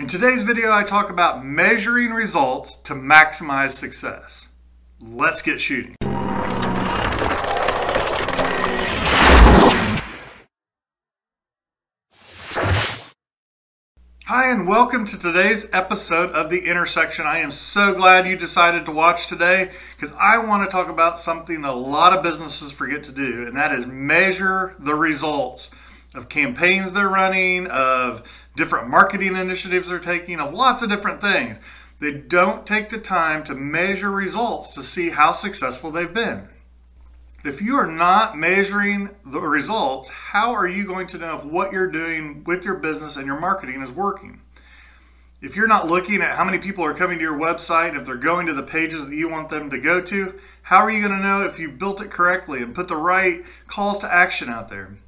In today's video, I talk about measuring results to maximize success. Let's get shooting. Hi, and welcome to today's episode of The Intersection. I am so glad you decided to watch today because I want to talk about something a lot of businesses forget to do, and that is measure the results of campaigns they're running, of different marketing initiatives they're taking, of lots of different things. They don't take the time to measure results to see how successful they've been. If you are not measuring the results, how are you going to know if what you're doing with your business and your marketing is working? If you're not looking at how many people are coming to your website, if they're going to the pages that you want them to go to, how are you going to know if you built it correctly and put the right calls to action out there?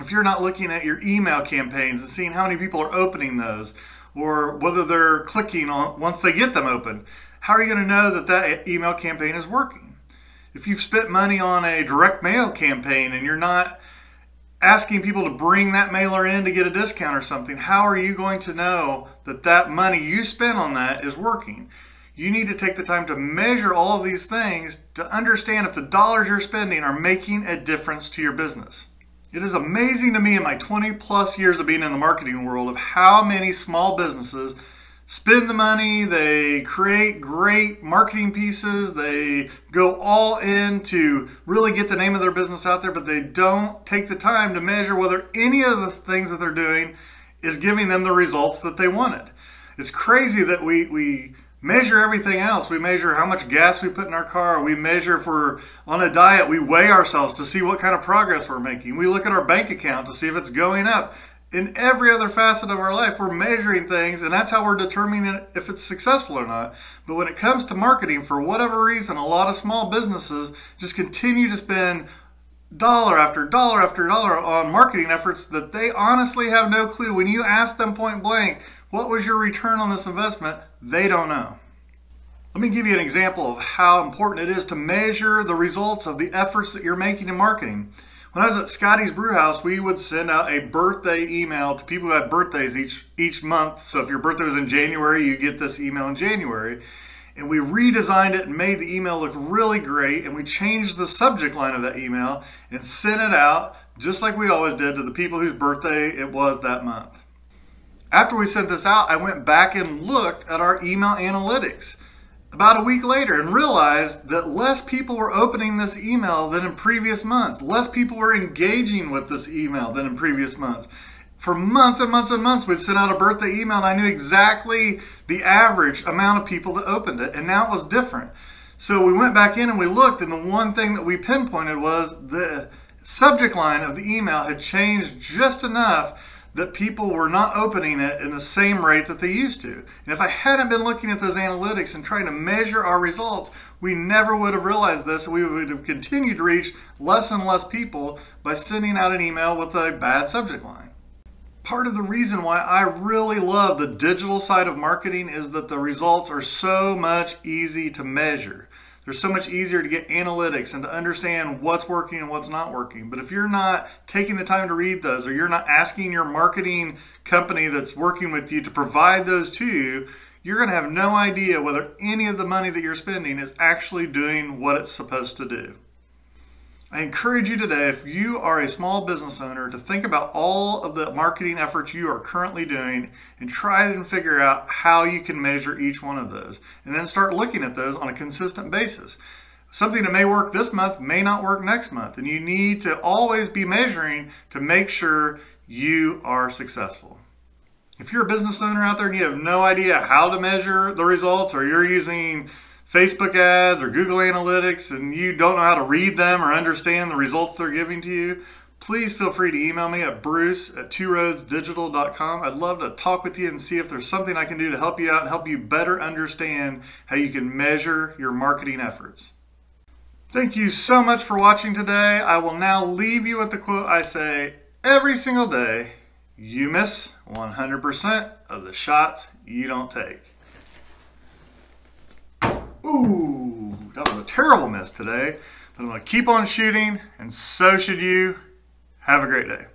If you're not looking at your email campaigns and seeing how many people are opening those or whether they're clicking on once they get them open, how are you going to know that that email campaign is working? If you've spent money on a direct mail campaign and you're not asking people to bring that mailer in to get a discount or something, how are you going to know that that money you spent on that is working? You need to take the time to measure all of these things to understand if the dollars you're spending are making a difference to your business. It is amazing to me in my 20 plus years of being in the marketing world of how many small businesses spend the money, they create great marketing pieces, they go all in to really get the name of their business out there, but they don't take the time to measure whether any of the things that they're doing is giving them the results that they wanted. It's crazy that we, we measure everything else. We measure how much gas we put in our car. We measure if we're on a diet. We weigh ourselves to see what kind of progress we're making. We look at our bank account to see if it's going up. In every other facet of our life, we're measuring things, and that's how we're determining if it's successful or not. But when it comes to marketing, for whatever reason, a lot of small businesses just continue to spend dollar after dollar after dollar on marketing efforts that they honestly have no clue. When you ask them point blank, what was your return on this investment? They don't know. Let me give you an example of how important it is to measure the results of the efforts that you're making in marketing. When I was at Scotty's Brewhouse, we would send out a birthday email to people who had birthdays each each month. So if your birthday was in January, you get this email in January. And we redesigned it and made the email look really great. And we changed the subject line of that email and sent it out just like we always did to the people whose birthday it was that month. After we sent this out, I went back and looked at our email analytics about a week later and realized that less people were opening this email than in previous months. Less people were engaging with this email than in previous months. For months and months and months, we'd sent out a birthday email and I knew exactly the average amount of people that opened it. And now it was different. So we went back in and we looked, and the one thing that we pinpointed was the subject line of the email had changed just enough that people were not opening it in the same rate that they used to. And if I hadn't been looking at those analytics and trying to measure our results, we never would have realized this. We would have continued to reach less and less people by sending out an email with a bad subject line. Part of the reason why I really love the digital side of marketing is that the results are so much easy to measure. They're so much easier to get analytics and to understand what's working and what's not working. But if you're not taking the time to read those or you're not asking your marketing company that's working with you to provide those to you, you're going to have no idea whether any of the money that you're spending is actually doing what it's supposed to do. I encourage you today, if you are a small business owner, to think about all of the marketing efforts you are currently doing and try and figure out how you can measure each one of those. And then start looking at those on a consistent basis. Something that may work this month may not work next month. And you need to always be measuring to make sure you are successful. If you're a business owner out there and you have no idea how to measure the results or you're using Facebook ads or Google Analytics and you don't know how to read them or understand the results they're giving to you, please feel free to email me at bruce at tworoadsdigital.com. I'd love to talk with you and see if there's something I can do to help you out and help you better understand how you can measure your marketing efforts. Thank you so much for watching today. I will now leave you with the quote I say every single day you miss 100% of the shots you don't take. Ooh, that was a terrible miss today. But I'm going to keep on shooting, and so should you. Have a great day.